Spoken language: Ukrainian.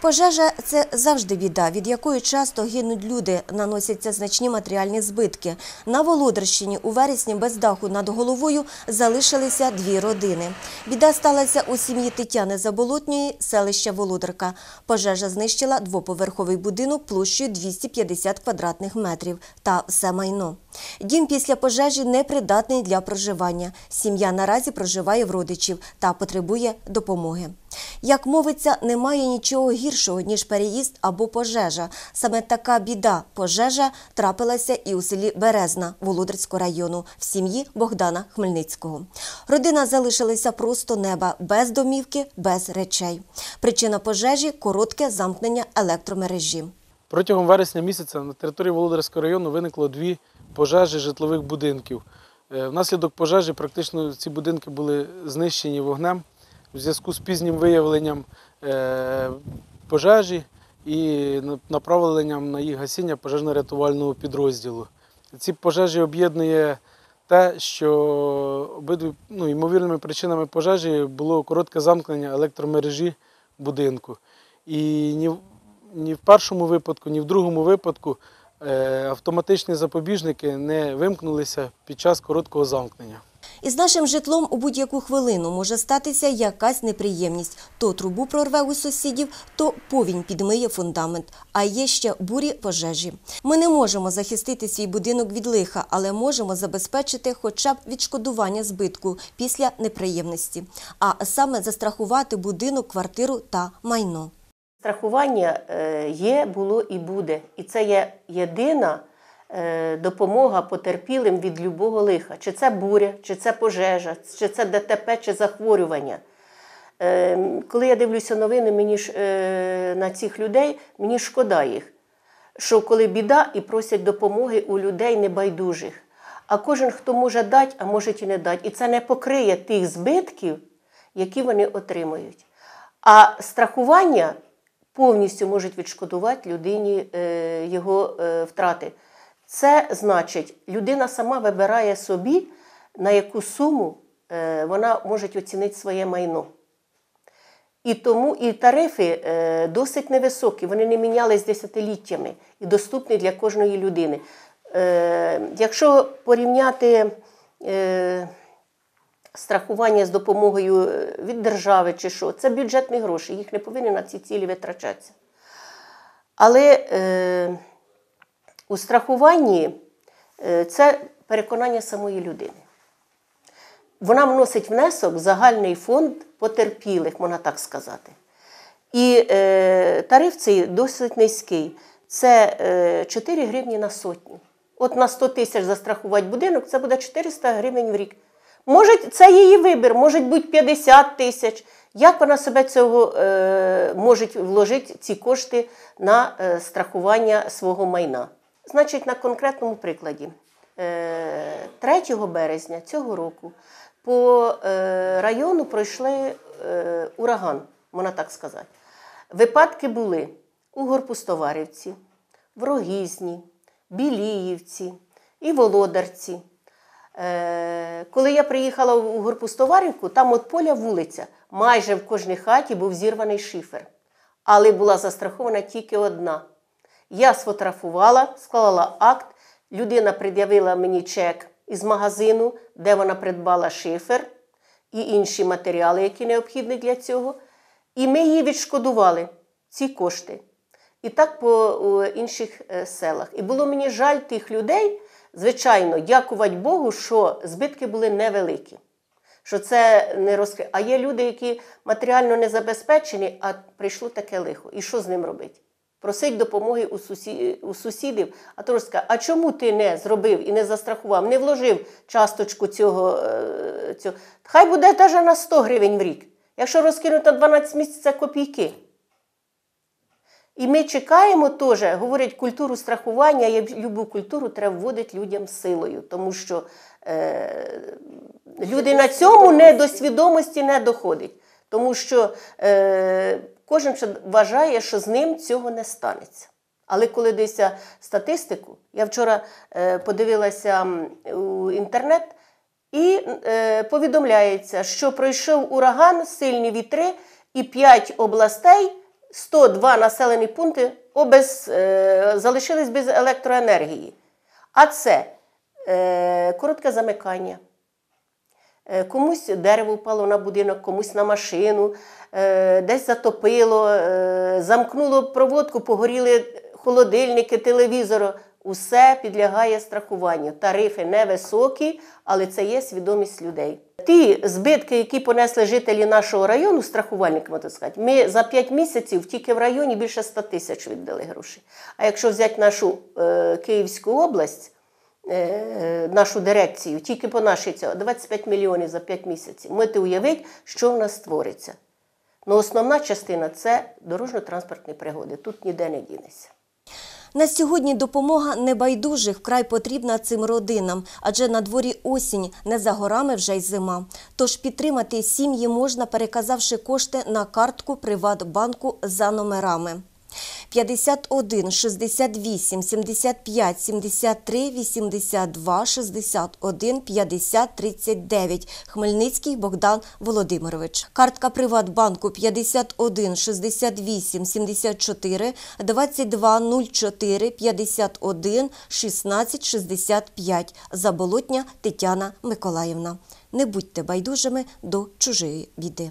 Пожежа це завжди біда, від якої часто гинуть люди, наносяться значні матеріальні збитки. На Володарщині у вересні без даху над головою залишилися дві родини. Біда сталася у сім'ї Тетяни Заболотньої, селища Володарка. Пожежа знищила двоповерховий будинок площею 250 квадратних метрів та все майно. Дім після пожежі непридатний для проживання. Сім'я наразі проживає в родичів та потребує допомоги. Як мовиться, немає нічого гіршого, ніж переїзд або пожежа. Саме така біда пожежа трапилася і у селі Березна Володарського району в сім'ї Богдана Хмельницького. Родина залишилася просто неба, без домівки, без речей. Причина пожежі коротке замкнення електромережі. Протягом вересня місяця на території Володарського району виникло дві пожежі житлових будинків. Е, Внаслідок пожежі практично ці будинки були знищені вогнем у зв'язку з пізнім виявленням е, пожежі і направленням на їх гасіння пожежно-рятувального підрозділу. Ці пожежі об'єднує те, що обидві ну, ймовірними причинами пожежі було коротке замкнення електромережі будинку. І ні, в- ні в першому випадку, ні в другому випадку е, автоматичні запобіжники не вимкнулися під час короткого замкнення. Із нашим житлом у будь-яку хвилину може статися якась неприємність. То трубу прорве у сусідів, то повінь підмиє фундамент, а є ще бурі пожежі. Ми не можемо захистити свій будинок від лиха, але можемо забезпечити хоча б відшкодування збитку після неприємності, а саме застрахувати будинок, квартиру та майно. Страхування е, є, було і буде. І це є єдина допомога потерпілим від любого лиха. Чи це буря, чи це пожежа, чи це ДТП, чи захворювання. Е, Коли я дивлюся новини мені ж, е, на цих людей, мені шкода їх. Що коли біда і просять допомоги у людей небайдужих. А кожен, хто може дати, а може і не дати. І це не покриє тих збитків, які вони отримують. А страхування повністю можуть відшкодувати людині е, його е, втрати. Це значить, людина сама вибирає собі, на яку суму е, вона може оцінити своє майно. І тому і тарифи е, досить невисокі, вони не мінялись десятиліттями і доступні для кожної людини. Е, якщо порівняти страхування з допомогою від держави чи що, це бюджетні гроші, їх не повинні на ці цілі витрачатися. Але у страхуванні е, це переконання самої людини. Вона вносить внесок в загальний фонд потерпілих, можна так сказати. І е, тариф цей досить низький. Це е, 4 гривні на сотню. От на 100 тисяч застрахувати будинок, це буде 400 гривень в рік. Може, це її вибір, може бути 50 тисяч. Як вона себе цього е, може вложити ці кошти на е, страхування свого майна? Значить, на конкретному прикладі. Е, 3 березня цього року по е, району пройшли е, ураган, можна так сказати. Випадки були у Горпустоварівці, в Рогізні, Біліївці і Володарці. Е, коли я приїхала у Горпустоварівку, там от поля вулиця, майже в кожній хаті був зірваний шифер. Але була застрахована тільки одна. Я сфотографувала, склала акт, людина пред'явила мені чек із магазину, де вона придбала шифер і інші матеріали, які необхідні для цього. І ми її відшкодували, ці кошти. І так по інших е, селах. І було мені жаль тих людей, звичайно, дякувати Богу, що збитки були невеликі. Що це не розкри... А є люди, які матеріально не забезпечені, а прийшло таке лихо. І що з ним робити? Просить допомоги у, сусі... у сусідів, а то скаже, а чому ти не зробив і не застрахував, не вложив часточку цього, е, цього? Хай буде навіть на 100 гривень в рік. Якщо розкинути на 12 місяців, це копійки. І ми чекаємо теж, говорять, культуру страхування, як любу культуру треба вводити людям силою, тому що е, люди на цьому не до свідомості не доходять. Тому що е, кожен вважає, що з ним цього не станеться. Але коли дивишся статистику, я вчора е, подивилася у інтернет, і е, повідомляється, що пройшов ураган, сильні вітри, і 5 областей 102 населені пункти обез, е, залишились без електроенергії. А це е, коротке замикання. Е, Комусь дерево впало на будинок, комусь на машину, е, десь затопило, е, замкнуло проводку, погоріли холодильники, телевізори. Усе підлягає страхуванню. Тарифи невисокі, але це є свідомість людей. Ті збитки, які понесли жителі нашого району, страхувальники, можна сказати, ми за 5 місяців тільки в районі більше 100 тисяч віддали грошей. А якщо взяти нашу е, Київську область, нашу дирекцію, тільки по нашій цього 25 мільйонів за 5 місяців. Можете уявити, що в нас створиться. Ну, основна частина це дорожньо-транспортні пригоди. Тут ніде не дінеться. На сьогодні допомога небайдужих вкрай потрібна цим родинам, адже на дворі осінь, не за горами вже й зима. Тож підтримати сім'ї можна, переказавши кошти на картку Приватбанку за номерами. 51 68 75 73 82 61 50 39 Хмельницький Богдан Володимирович. Картка Приватбанку 51 68 74 22 04 51 16 65 Заболотня Тетяна Миколаївна. Не будьте байдужими до чужої біди.